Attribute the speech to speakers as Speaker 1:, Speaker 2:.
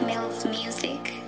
Speaker 1: Mills Music.